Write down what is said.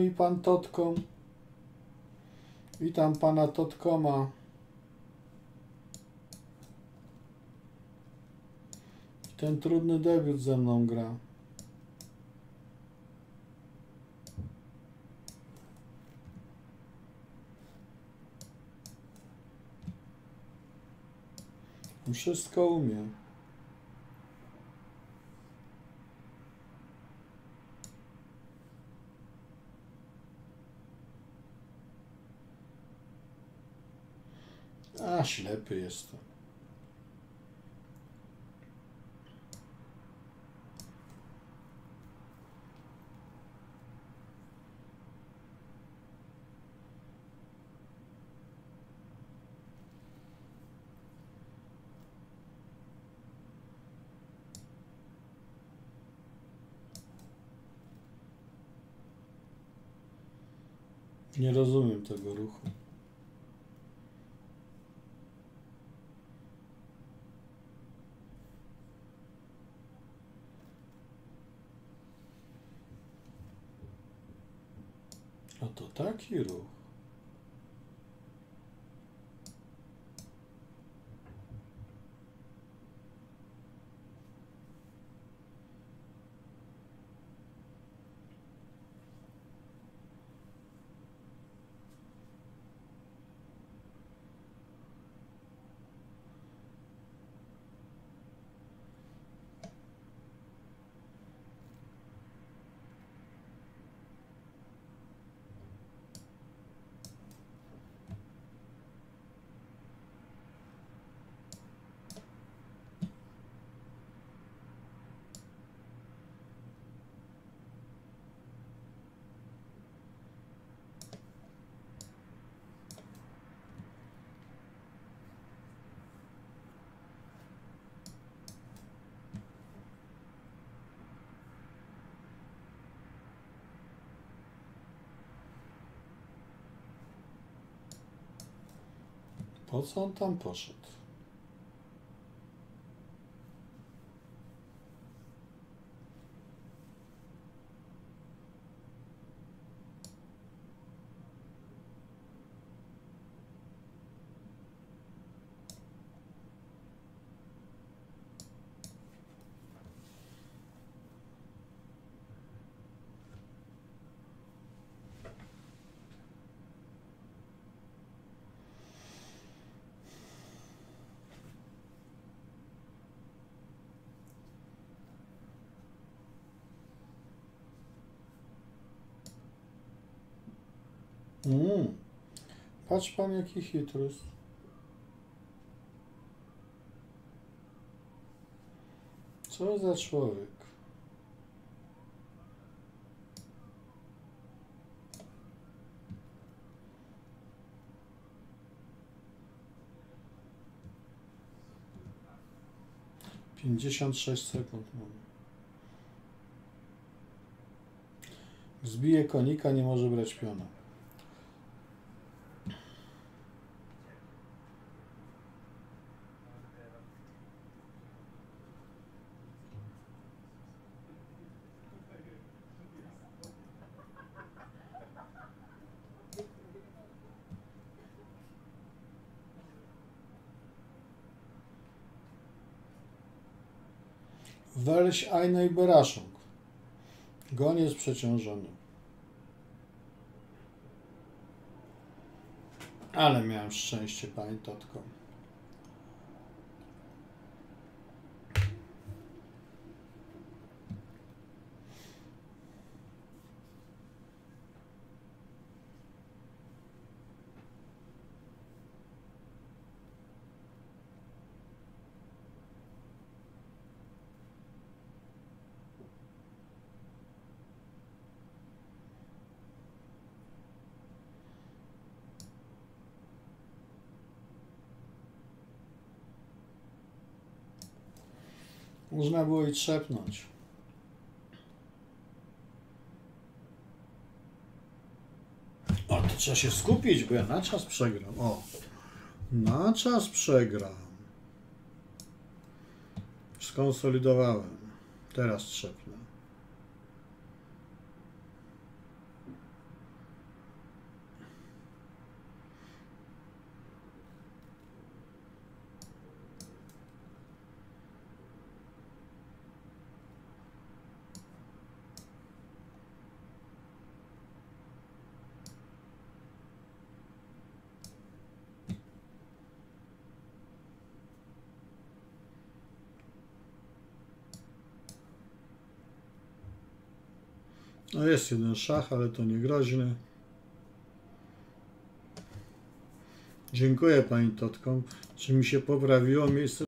i pan Totką. Witam pana Totkoma. Ten trudny debiut ze mną gra. Wszystko umiem. A, ślepy jestem. Nie rozumiem tego ruchu. A to taki ruch. Po co on tam poszedł? Mm. Patrz pan jaki chytrus. Co za człowiek. Pięćdziesiąt sześć sekund mam. Zbije konika, nie może brać piona. Welś eine Überraschung. Gon jest przeciążony. Ale miałem szczęście, pani Totko. Można było i trzepnąć. O, to trzeba się skupić, bo ja na czas przegram. O, na czas przegram. Skonsolidowałem. Teraz trzepnę. No jest jeden szach, ale to nie groźny. Dziękuję pani Totkom. Czy mi się poprawiło miejsce